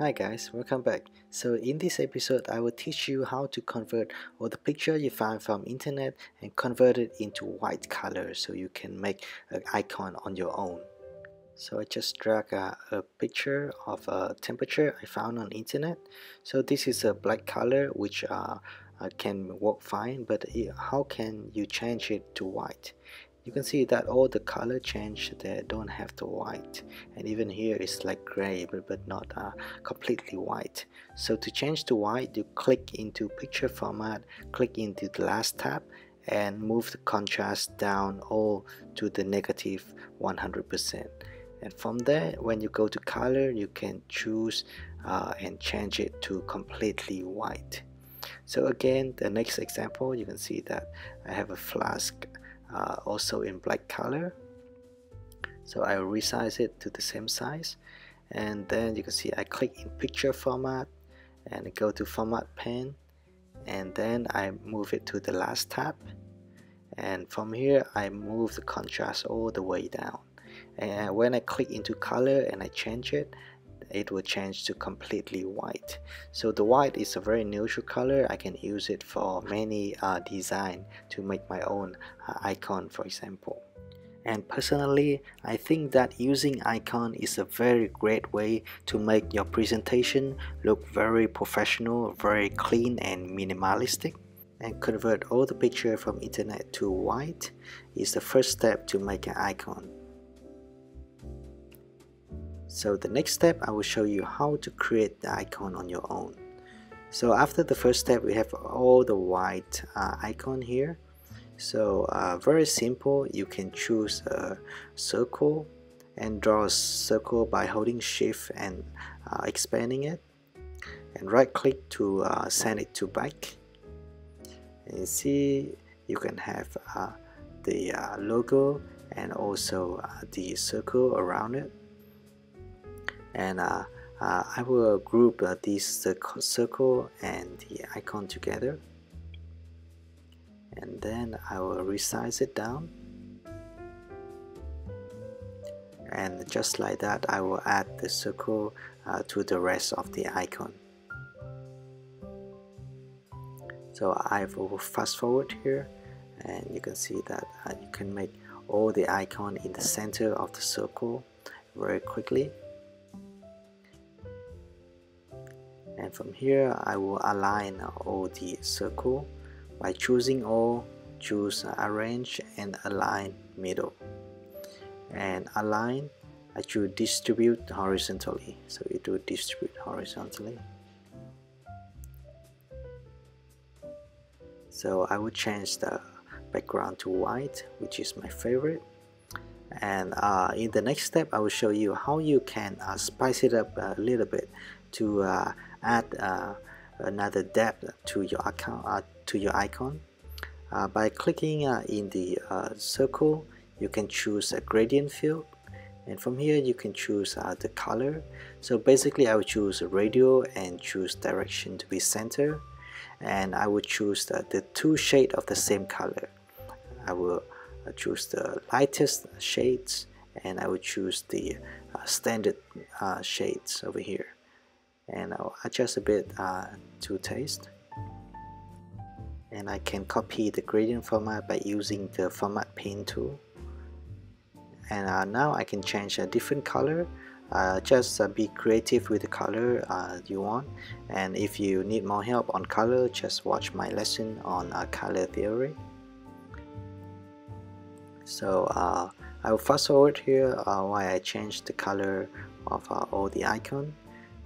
Hi guys, welcome back. So in this episode, I will teach you how to convert all the picture you find from internet and convert it into white color so you can make an icon on your own. So I just drag a, a picture of a temperature I found on internet. So this is a black color which uh, uh, can work fine, but how can you change it to white? You can see that all the color change they don't have the white. And even here it's like gray but, but not uh, completely white. So to change to white you click into picture format click into the last tab and move the contrast down all to the negative 100% and from there when you go to color you can choose uh, and change it to completely white. So again the next example you can see that I have a flask uh, also in black color. So I resize it to the same size. And then you can see I click in picture format and go to format pane and then I move it to the last tab. And from here I move the contrast all the way down. And when I click into color and I change it it will change to completely white. So the white is a very neutral color. I can use it for many uh, design to make my own uh, icon for example. And personally I think that using icon is a very great way to make your presentation look very professional very clean and minimalistic. And convert all the picture from internet to white is the first step to make an icon so the next step I will show you how to create the icon on your own. So after the first step we have all the white uh, icon here. So uh, very simple you can choose a circle and draw a circle by holding shift and uh, expanding it and right click to uh, send it to back and you see you can have uh, the uh, logo and also the circle around it and uh, uh, I will group uh, this circle and the icon together. And then I will resize it down. And just like that I will add the circle uh, to the rest of the icon. So I will fast forward here and you can see that uh, you can make all the icon in the center of the circle very quickly and from here I will align all the circle by choosing all choose arrange and align middle. And align I choose distribute horizontally. So it will distribute horizontally. So I will change the background to white which is my favorite. And uh, in the next step I will show you how you can uh, spice it up a little bit to uh, add uh, another depth to your account uh, to your icon. Uh, by clicking uh, in the uh, circle you can choose a gradient fill. And from here you can choose the color. So basically I will choose radial and choose direction to be center. And I will choose the, the two shade of the same color. I will choose the lightest shades and I will choose the uh, standard uh, shades over here and I'll adjust a bit uh, to taste. And I can copy the gradient format by using the format pane tool. And uh, now I can change a different color. Uh, just uh, be creative with the color uh, you want. And if you need more help on color just watch my lesson on uh, color theory. So uh, I will fast forward here while I change the color of all the icon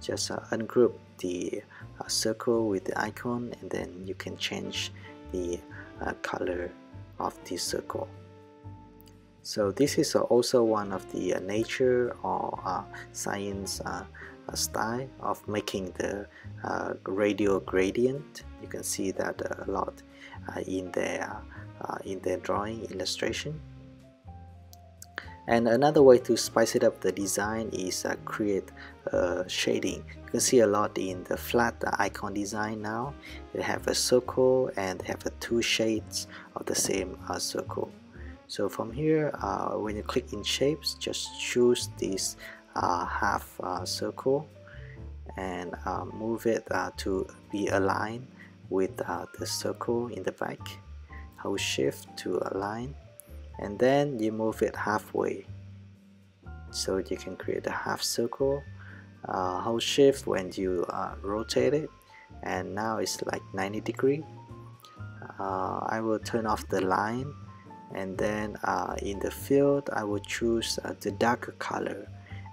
just uh, ungroup the uh, circle with the icon and then you can change the uh, color of the circle. So this is also one of the nature or science style of making the uh, radial gradient. You can see that a lot uh, in their uh, in their drawing illustration and another way to spice it up the design is uh, create uh, shading. You can see a lot in the flat icon design now. They have a circle and they have a two shades of the same uh, circle. So from here uh, when you click in shapes just choose this uh, half uh, circle and uh, move it uh, to be aligned with uh, the circle in the back. Hold shift to align and then you move it halfway. So you can create a half circle uh, hold shift when you uh, rotate it. And now it's like 90 degree. Uh, I will turn off the line. And then uh, in the fill I will choose uh, the darker color.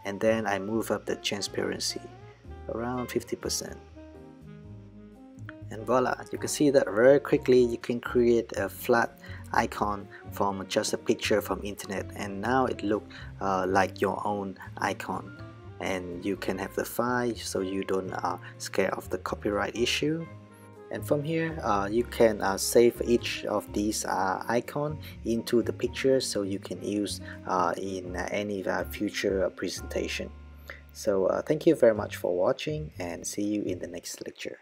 And then I move up the transparency around 50% and voila you can see that very quickly you can create a flat icon from just a picture from internet and now it look uh, like your own icon. And you can have the file so you don't uh, scare of the copyright issue. And from here uh, you can uh, save each of these uh, icon into the picture so you can use uh, in any uh, future presentation. So uh, thank you very much for watching and see you in the next lecture